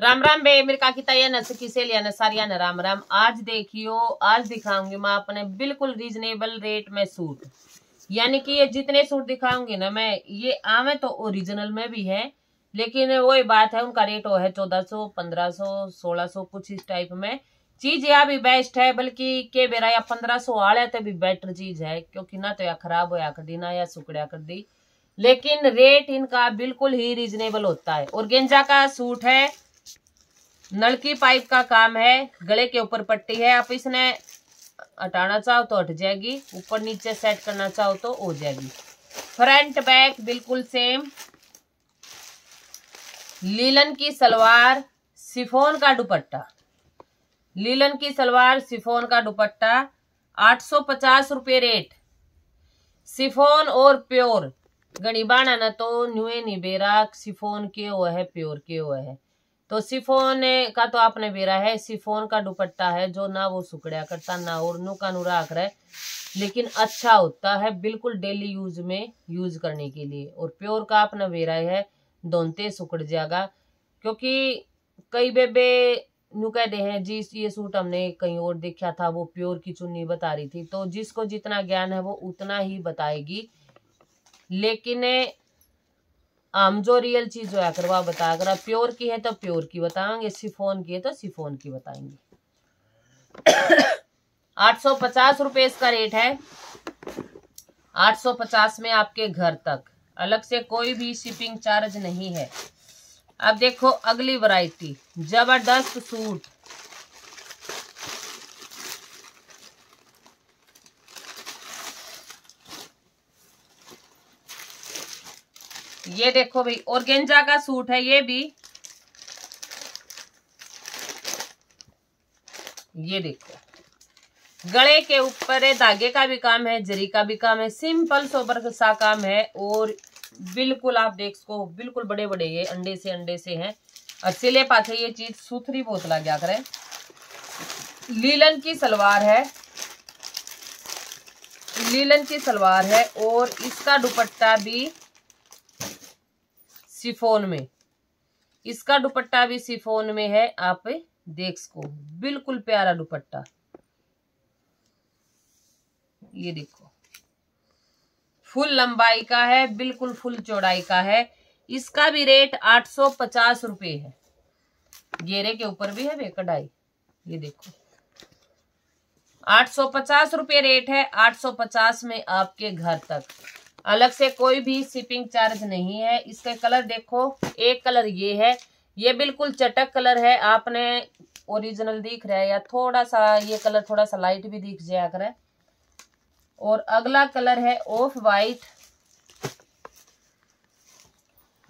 राम राम बे, मेरे काकी ताया न, सखी सहेलिया न, सारिया न राम राम। आज देखियो, आज दिखाऊँगी मैं अपने बिल्कुल रीजनेबल रेट में सूट। यानी कि ये जितने सूट दिखाऊँगी ना मैं, ये आवे तो ओरिजिनल में भी है, लेकिन वही बात है, उनका रेट वो है चौदह सौ, पंद्रह सौ, सोलह सौ, कुछ इस टाइप में। चीज़ या भी बेस्ट है, बल्कि के बेरा, या पंद्रह सौ आले तो भी बेटर चीज़ है, क्योंकि ना तो या खराब होया कर दी ना या सुकड़िया कर दी लेकिन रेट इनका बिल्कुल ही रीजनेबल होता है। और गेंजा का सूट है नलकी पाइप का काम है, गले के ऊपर पट्टी है। आप इसने हटाना चाहो तो हट जाएगी, ऊपर नीचे सेट करना चाहो तो हो जाएगी। फ्रंट बैक बिल्कुल सेम लीलन की सलवार सिफोन का दुपट्टा। लीलन की सलवार सिफोन का दुपट्टा, आठ सौ पचास रुपये रेट सिफोन और प्योर गणिबाना न तो न्यूए नहीं बेरा सिफोन के वो है प्योर के वो है। तो सिफोन का तो आपने बेरा है, सिफोन का दुपट्टा है जो ना वो सुकड़िया करता, ना और नु का नु राख रहे लेकिन अच्छा होता है बिल्कुल डेली यूज़ में यूज़ करने के लिए। और प्योर का अपना बेरा है, दोनते सुकड़ जाएगा, क्योंकि कई बेबे नु कह दे हैं जी ये सूट हमने कहीं और देखा था, वो प्योर की चुन्नी बता रही थी तो जिसको जितना ज्ञान है वो उतना ही बताएगी। लेकिन हम जो रियल चीज़ जो है करवा बता, अगर आप प्योर की है तो प्योर की बताएँगे सिफोन की है तो सिफोन की बताएँगे। आठ सौ पचास रुपये इसका रेट है। आठ सौ पचास में आपके घर तक। अलग से कोई भी शिपिंग चार्ज नहीं है। अब देखो अगली वैरायटी ज़बरदस्त सूट ये देखो भाई ऑर्गेंजा का सूट है ये भी। ये देखो। गले के ऊपर धागे का भी काम है, जरी का भी काम है, सिंपल सोबर सा काम है, और बिल्कुल आप देख सको, बिल्कुल बड़े बड़े ये, अंडे से अंडे से हैं। और सिले पाथे ये चीज़ सुथरी बहुत लग जा करे? लीलन की सलवार है। लीलन की सलवार है, और इसका दुपट्टा भी सिफोन में। इसका दुपट्टा भी सिफोन में है, आप देख सको। बिल्कुल प्यारा दुपट्टा। ये देखो। फुल लंबाई का है, बिल्कुल फुल चौड़ाई का है। इसका भी रेट आठ सौ पचास रुपये है। घेरे के ऊपर भी है वे कढ़ाई। ये देखो। आठ सौ पचास रुपये रेट है, आठ सौ पचास में आपके घर तक। अलग से कोई भी शिपिंग चार्ज नहीं है। इसका कलर देखो, एक कलर ये है। ये बिल्कुल चटक कलर है। आपने ओरिजिनल दिख रहा है या थोड़ा सा, ये कलर थोड़ा सा लाइट भी दिख जाया करे। और अगला कलर है ऑफ़ वाइट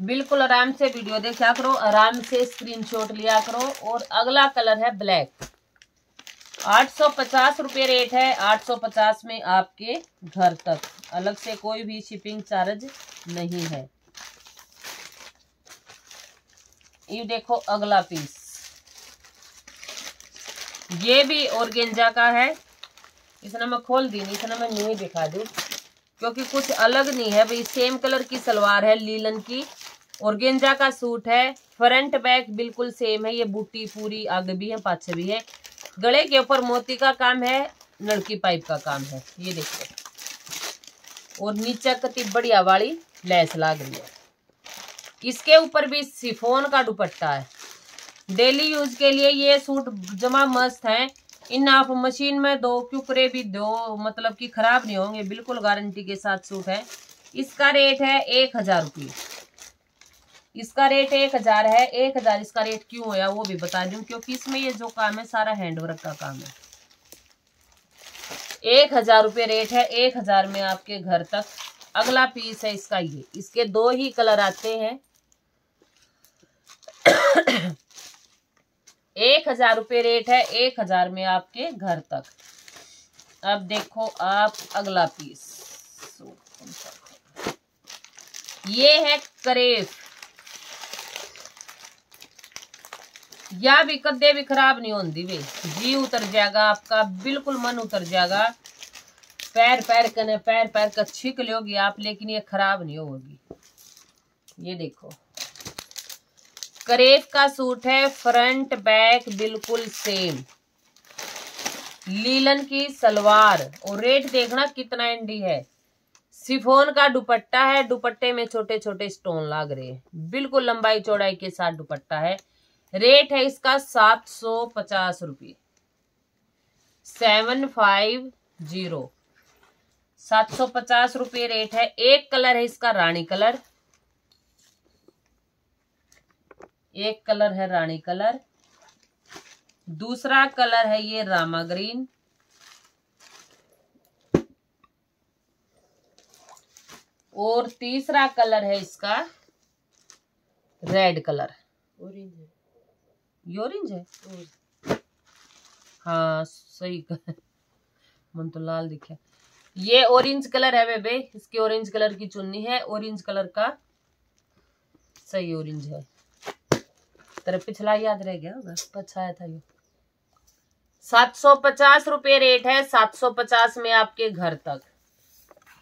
बिल्कुल आराम से वीडियो देखा करो, आराम से स्क्रीनशॉट लिया करो। और अगला कलर है ब्लैक आठ सौ पचास रुपये रेट है, आठ सौ पचास में आपके घर तक। अलग से कोई भी शिपिंग चार्ज नहीं है। ये देखो अगला पीस ये भी ऑर्गेंजा का है। इसने मैं खोल दी नहीं, इसने मैं न्यू ही दिखा दी, क्योंकि कुछ अलग नहीं है। भाई सेम कलर की सलवार है, लीलन की। और गेंजा का सूट है। फ्रंट बैक बिल्कुल सेम है। ये बूटी पूरी आगे भी है, पाछे भी है। गले के ऊपर मोती का काम है लड़की पाइप का काम है। ये देखो और नीचे कति बढ़िया वाली लैस लाग रही है। इसके ऊपर भी सिफोन का दुपट्टा है। डेली यूज़ के लिए ये सूट जमा मस्त है। इन आप मशीन में दो क्यूकरे भी दो मतलब कि खराब नहीं होंगे, बिल्कुल गारंटी के साथ सूट है। इसका रेट है एक हज़ार रुपये। इसका रेट एक हज़ार है, एक हज़ार इसका रेट क्यों होया वो भी बता दूँ क्योंकि इसमें ये जो काम है, सारा हैंडवर्क का काम है। एक हज़ार रुपये रेट है, एक हज़ार में आपके घर तक। अगला पीस है इसका ये। इसके दो ही कलर आते हैं। एक हज़ार रुपये रेट है, एक हज़ार में आपके घर तक। अब देखो आप अगला पीस ये है करेफ या भी कदे भी खराब नहीं होती वे। जी उतर जाएगा, आपका बिल्कुल मन उतर जाएगा। पैर पैर कने, पैर पैर का छिक लोगी आप, लेकिन ये खराब नहीं होगी। ये देखो। करेफ का सूट है, फ्रंट बैक बिल्कुल सेम। लीलन की सलवार, और रेट देखना कितना एंडी है। सिफोन का दुपट्टा है, दुपट्टे में छोटे छोटे स्टोन लाग रहे हैं। बिल्कुल लंबाई चौड़ाई के साथ दुपट्टा है। रेट है इसका सात सौ पचास रुपये। Seven five zero. सात सौ पचास रुपये रेट है। एक कलर है इसका रानी कलर। एक कलर है रानी कलर। दूसरा कलर है ये रामा ग्रीन। और तीसरा कलर है इसका रेड कलर। ऑरेंज है। ये ऑरेंज है? हाँ सही मन तो लाल दिखे। ये ऑरेंज कलर है बेबे इसकी ऑरेंज कलर की चुन्नी है। ऑरेंज कलर का सही ऑरेंज है। तेरा पिछला याद रह गया होगा। अच्छा आया था ये। सात सौ पचास रुपये रेट है। सात सौ पचास में आपके घर तक।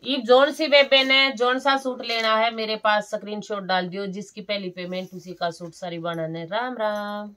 ईब जोन सी बेबे ने जोन सा सूट लेना है मेरे पास स्क्रीनशॉट डाल दियो। जिसकी पहली पेमेंट उसी का सूट सारी बनाने। राम राम।